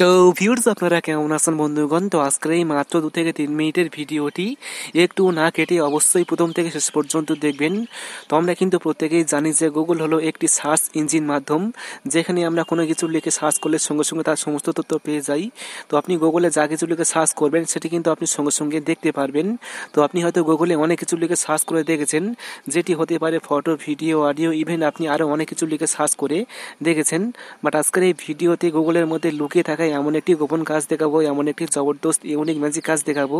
তো ভিউর্স আপনারা কেমন আছেন বন্ধুগণ? তো আজকের এই মাত্র দু থেকে তিন মিনিটের ভিডিওটি একটু না কেটে অবশ্যই প্রথম থেকে শেষ পর্যন্ত দেখবেন। তো আমরা কিন্তু প্রত্যেকেই জানি যে গুগল হলো একটি সার্চ ইঞ্জিন মাধ্যম, যেখানে আমরা কোনো কিছু লিখে সার্চ করলে সঙ্গে সঙ্গে তার সমস্ত তথ্য পেয়ে যাই। তো আপনি গুগলে যা কিছু লিখে সার্চ করবেন, সেটি কিন্তু আপনি সঙ্গে সঙ্গে দেখতে পারবেন। তো আপনি হয়তো গুগলে অনেক কিছু লিখে সার্চ করে দেখেছেন, যেটি হতে পারে ফটো ভিডিও অডিও ইভেন আপনি আরও অনেক কিছু লিখে সার্চ করে দেখেছেন। বাট আজকের এই ভিডিওতে গুগলের মধ্যে লুকিয়ে থাকা এমন একটি গোপন কাজ দেখাবো, এমন একটি জবরদস্ত ইউনিক ম্যাজিক কাজ দেখাবো,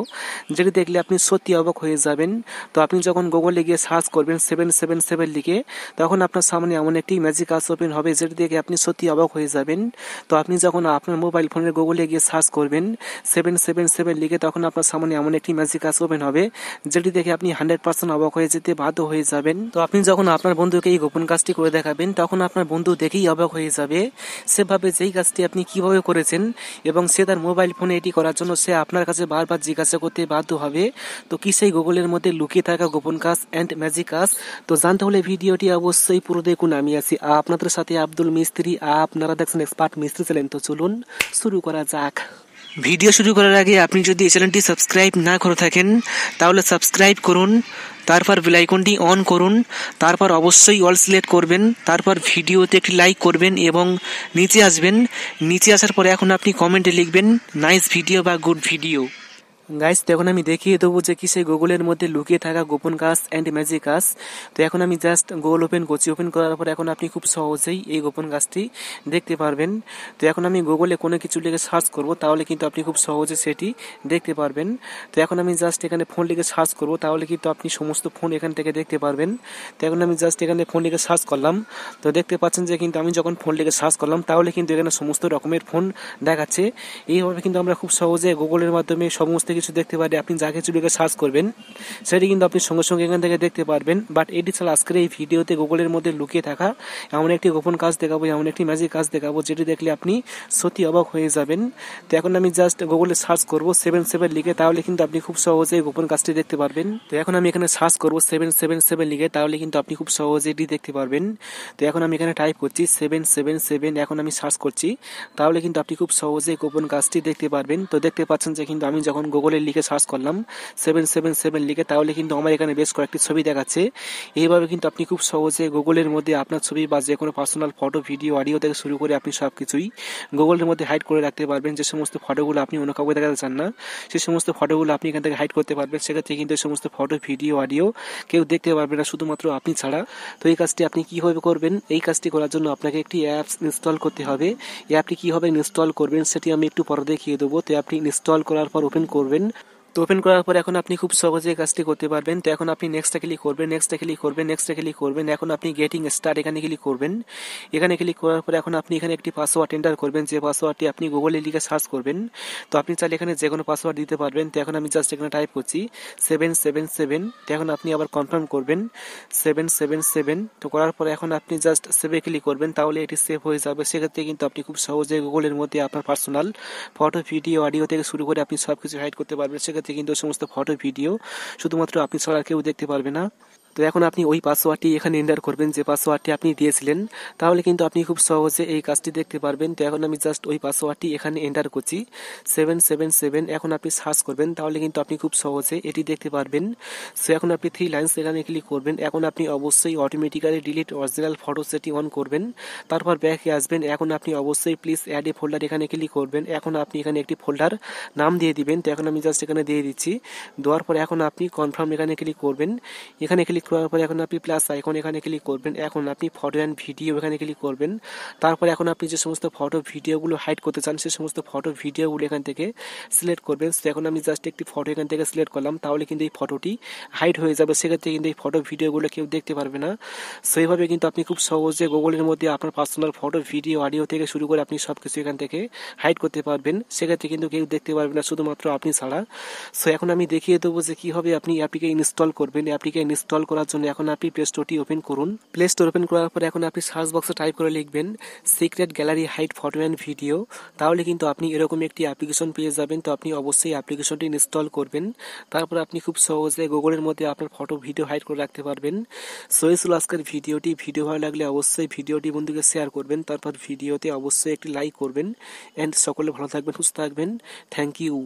যেটি দেখলে আপনি সত্যি অবাক হয়ে যাবেন। তো আপনি যখন গুগলে গিয়ে সার্চ করবেন সেভেন সেভেন সেভেন লিখে, তখন আপনার সামনে এমন একটি ম্যাজিক কাজ ওপেন হবে যেটি দেখে আপনি সত্যি অবাক হয়ে যাবেন। তো আপনি যখন আপনার মোবাইল ফোনের গুগলে গিয়ে সার্চ করবেন সেভেন সেভেন সেভেন লিখে, তখন আপনার সামনে এমন একটি ম্যাজিক কাজ ওপেন হবে, যেটি দেখে আপনি হান্ড্রেড পার্সেন্ট অবাক হয়ে যেতে বাধ্য হয়ে যাবেন। তো আপনি যখন আপনার বন্ধুকে এই গোপন কাজটি করে দেখাবেন, তখন আপনার বন্ধু দেখেই অবাক হয়ে যাবে। সেভাবে যেই কাজটি আপনি কীভাবে করেছেন এবং সে তার মোবাইল ফোনে এটি করার জন্য সে আপনার কাছে বারবার জিজ্ঞাসা করতে বাধ্য হবে। তো কি সেই গুগলের মধ্যে লুকিয়ে থাকা গোপন কাজ অ্যান্ড ম্যাজিক কাজ? তো জানতে হলে ভিডিওটি অবশ্যই পুরো দেখুন। আমি আছি আপনাদের সাথে আব্দুল মিস্ত্রি। আপনারা দেখছেন এক্সপার্ট মিস্ত্রি ছিলেন তো চলুন শুরু করা যাক। ভিডিও শুরু করার আগে আপনি যদি এই চ্যানেলটি সাবস্ক্রাইব না করে থাকেন, তাহলে সাবস্ক্রাইব করুন, তারপর বেলাইকনটি অন করুন, তারপর অবশ্যই অল সিলেক্ট করবেন, তারপর ভিডিওতে একটি লাইক করবেন এবং নিচে আসবেন। নিচে আসার পরে এখন আপনি কমেন্টে লিখবেন, নাইস ভিডিও বা গুড ভিডিও। গাইস তো এখন আমি দেখিয়ে দেবো যে কি সেই গুগলের মধ্যে লুকিয়ে থাকা গোপন কাজ অ্যান্ড ম্যাজিক কাজ। তো এখন আমি জাস্ট গুগল ওপেন করছি। ওপেন করার পর এখন আপনি খুব সহজেই এই গোপন কাজটি দেখতে পারবেন। তো এখন আমি গুগলে কোনো কিছু লিখে সার্চ করব, তাহলে কিন্তু আপনি খুব সহজে সেটি দেখতে পারবেন। তো এখন আমি জাস্ট এখানে ফোন লিখে সার্চ করব, তাহলে কিন্তু আপনি সমস্ত ফোন এখান থেকে দেখতে পারবেন। তো এখন আমি জাস্ট এখানে ফোন লিখে সার্চ করলাম। তো দেখতে পাচ্ছেন যে কিন্তু আমি যখন ফোন লিখে সার্চ করলাম, তাহলে কিন্তু এখানে সমস্ত রকমের ফোন দেখাচ্ছে। এইভাবে কিন্তু আমরা খুব সহজে গুগলের মাধ্যমে সমস্ত কিছু দেখতে পারে, আপনি যা কিছু সার্চ করবেন, সেটি কিন্তু আপনি সঙ্গে সঙ্গে এখান থেকে দেখতে পারবেন। বাট এটি ছাড়া আজকের এই ভিডিওতে গুগলের মধ্যে লুকিয়ে থাকা এমন একটি গোপন কাজ দেখাবো, এমন একটি ম্যাজিক কাজ দেখাবো, যেটি দেখলে আপনি সত্যি অবাক হয়ে যাবেন। তো এখন আমি জাস্ট গুগলে সার্চ করব সেভেন সেভেন লিখে, তাহলে কিন্তু আপনি খুব সহজে গোপন কাজটি দেখতে পারবেন। তো এখন আমি এখানে সার্চ করব সেভেন সেভেন সেভেন লিখে, তাহলে কিন্তু আপনি খুব সহজে এটি দেখতে পারবেন। তো এখন আমি এখানে টাইপ করছি সেভেন সেভেন সেভেন এখন আমি সার্চ করছি, তাহলে কিন্তু আপনি খুব সহজে গোপন কাজটি দেখতে পারবেন। তো দেখতে পাচ্ছেন যে কিন্তু আমি যখন গুগলে লিখে সার্চ করলাম সেভেন সেভেন সেভেন লিখে, তাহলে কিন্তু আমার এখানে বেশ কয়েকটি ছবি দেখাচ্ছে। এইভাবে কিন্তু আপনি খুব সহজে গুগলের মধ্যে আপনার ছবি বা যে কোনো পার্সোনাল ফটো ভিডিও অডিও থেকে শুরু করে আপনি সব কিছুই গুগলের মধ্যে হাইড করে রাখতে পারবেন। যে সমস্ত ফটোগুলো আপনি অন্য কাউকে দেখাতে চান না সেই সমস্ত ফটোগুলো আপনি এখান থেকে হাইড করতে পারবেন। সেক্ষেত্রে কিন্তু এই সমস্ত ফটো ভিডিও অডিও কেউ দেখতে পারবে না, শুধুমাত্র আপনি ছাড়া। তো এই কাজটি আপনি কীভাবে করবেন? এই কাজটি করার জন্য আপনাকে একটি অ্যাপস ইনস্টল করতে হবে। অ্যাপটি কীভাবে ইনস্টল করবেন, সেটি আমি একটু পরে দেখিয়ে দেবো। তো আপনি ইনস্টল করার পর ওপেন করবেন। win তো ওপেন করার পর এখন আপনি খুব সহজে কাজটি করতে পারবেন। তো এখন আপনি নেক্সটে ক্লিক করবেন নেক্সটে ক্লিক করবেন নেক্সটে ক্লিক করবেন। এখন আপনি গেটিং স্টার্ট এখানে ক্লিক করবেন। এখানে ক্লিক করার পর এখন আপনি এখানে একটি পাসওয়ার্ড এন্টার করবেন। যে পাসওয়ার্ডটি আপনি গুগলে লিখে সার্চ করবেন, তো আপনি চাইলে এখানে যে কোনো পাসওয়ার্ড দিতে পারবেন। তো এখন আমি জাস্ট এখানে টাইপ করছি সেভেন সেভেন সেভেন তো এখন আপনি আবার কনফার্ম করবেন সেভেন সেভেন সেভেন তো করার পর এখন আপনি জাস্ট সেভে ক্লিক করবেন, তাহলে এটি সেভ হয়ে যাবে। সেক্ষেত্রে কিন্তু আপনি খুব সহজে গুগলের মধ্যে আপনার পার্সোনাল ফটো ভিডিও অডিও থেকে শুরু করে আপনি সব কিছু হাইড করতে পারবেন। সেক্ষেত্রে কিন্তু সমস্ত ফটো ভিডিও শুধুমাত্র আপনি ছাড়া কেউ দেখতে পারবে না। তো এখন আপনি ওই পাসওয়ার্ডটি এখানে এন্টার করবেন যে পাসওয়ার্ডটি আপনি দিয়েছিলেন, তাহলে কিন্তু আপনি খুব সহজে এই কাজটি দেখতে পারবেন। তো এখন আমি জাস্ট ওই পাসওয়ার্ডটি এখানে এন্টার করছি। সেভেন সেভেন সেভেন এখন আপনি সার্চ করবেন, তাহলে কিন্তু আপনি খুব সহজে এটি দেখতে পারবেন। সো এখন আপনি থ্রি লাইন্স এখানে ক্লিক করবেন। এখন আপনি অবশ্যই অটোমেটিক্যালি ডিলিট অরিজিনাল ফটো সেটি অন করবেন। তারপর ব্যাকে আসবেন। এখন আপনি অবশ্যই প্লিজ অ্যাড এ ফোল্ডার এখানে ক্লিক করবেন। এখন আপনি এখানে একটি ফোল্ডার নাম দিয়ে দিবেন। তো এখন আমি জাস্ট এখানে দিয়ে দিচ্ছি। দেওয়ার পর এখন আপনি কনফার্ম এখানে ক্লিক করবেন। এখানে ক্লিক করার পর এখন আপনি প্লাস আইকন এখানে ক্লিক করবেন। এখন আপনি ফটো অ্যান্ড ভিডিও এখানে ক্লিক করবেন। তারপর এখন আপনি যে সমস্ত ফটো ভিডিওগুলো হাইড করতে চান, সে সমস্ত ফটো ভিডিওগুলো এখান থেকে সিলেক্ট করবেন। তো এখন আমি জাস্ট একটি ফটো এখান থেকে সিলেক্ট করলাম, তাহলে কিন্তু এই ফটোটি হাইড হয়ে যাবে। সেক্ষেত্রে কিন্তু এই ফটো ভিডিওগুলো কেউ দেখতে পারবে না। সেইভাবে কিন্তু আপনি খুব সহজে গুগলের মধ্যে আপনার পার্সোনাল ফটো ভিডিও অডিও থেকে শুরু করে আপনি সব কিছু এখান থেকে হাইড করতে পারবেন। সেক্ষেত্রে কিন্তু কেউ দেখতে পারবে না, শুধুমাত্র আপনি ছাড়া। সো এখন আমি দেখিয়ে দেবো যে কীভাবে আপনি অ্যাপটিকে ইনস্টল করবেন। অ্যাপটিকে ইনস্টল করার জন্য এখন আপনি প্লে স্টোরটি ওপেন করুন। প্লে স্টোর ওপেন করার পরে এখন আপনি সার্চ বক্সে টাইপ করে লিখবেন secret gallery hide photo and video তাহলে কিন্তু আপনি এরকম একটি অ্যাপ্লিকেশন পেয়ে যাবেন। তো আপনি অবশ্যই অ্যাপ্লিকেশনটি ইনস্টল করবেন। তারপর আপনি খুব সহজে গুগলের মধ্যে আপনার ফটো ভিডিও হাইড করে রাখতে পারবেন। সো এই আজকের ভিডিওটি ভিডিও ভালো লাগলে অবশ্যই ভিডিওটি বন্ধুকে শেয়ার করবেন। তারপর ভিডিওতে অবশ্যই একটি লাইক করবেন। অ্যান্ড সকলে ভালো থাকবেন, সুস্থ থাকবেন। Thank you